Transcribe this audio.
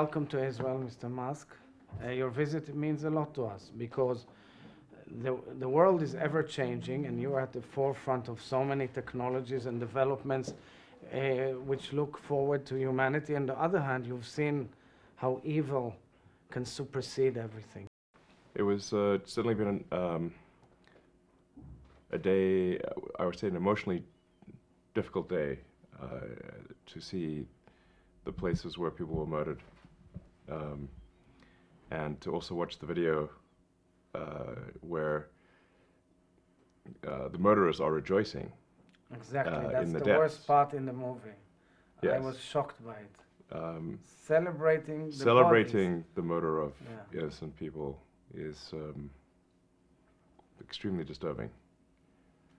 welcome to Israel, Mr. Musk. Uh, your visit means a lot to us because the, the world is ever changing and you are at the forefront of so many technologies and developments uh, which look forward to humanity. On the other hand, you've seen how evil can supersede everything. It was uh, certainly been um, a day, uh, I would say an emotionally difficult day uh, to see the places where people were murdered um, and to also watch the video uh, where uh, the murderers are rejoicing. Exactly, uh, that's in the the, worst part in the movie. I was shocked by it. Um, Celebrating the celebrating the murder of Yeah. innocent people is um, extremely disturbing.